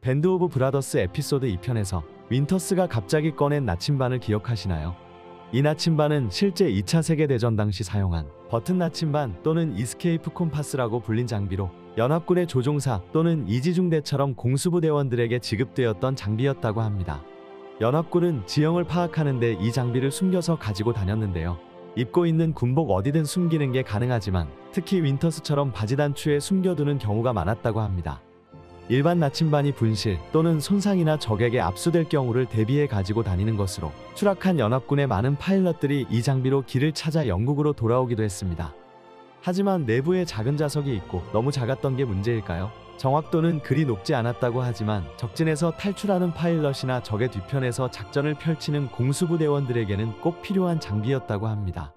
밴드 오브 브라더스 에피소드 2편에서 윈터스가 갑자기 꺼낸 나침반을 기억하시나요? 이 나침반은 실제 2차 세계대전 당시 사용한 버튼 나침반 또는 escape compass라고 불린 장비로 연합군의 조종사 또는 이지중대처럼 공수부대원들에게 지급되었던 장비였다고 합니다. 연합군은 지형을 파악하는 데 이 장비를 숨겨서 가지고 다녔는데요. 입고 있는 군복 어디든 숨기는 게 가능하지만 특히 윈터스처럼 바지 단추에 숨겨두는 경우가 많았다고 합니다. 일반 나침반이 분실 또는 손상이나 적에게 압수될 경우를 대비해 가지고 다니는 것으로 추락한 연합군의 많은 파일럿들이 이 장비로 길을 찾아 영국으로 돌아오기도 했습니다. 하지만 내부에 작은 자석이 있고 너무 작았던 게 문제일까요? 정확도는 그리 높지 않았다고 하지만 적진에서 탈출하는 파일럿이나 적의 뒤편에서 작전을 펼치는 공수부대원들에게는 꼭 필요한 장비였다고 합니다.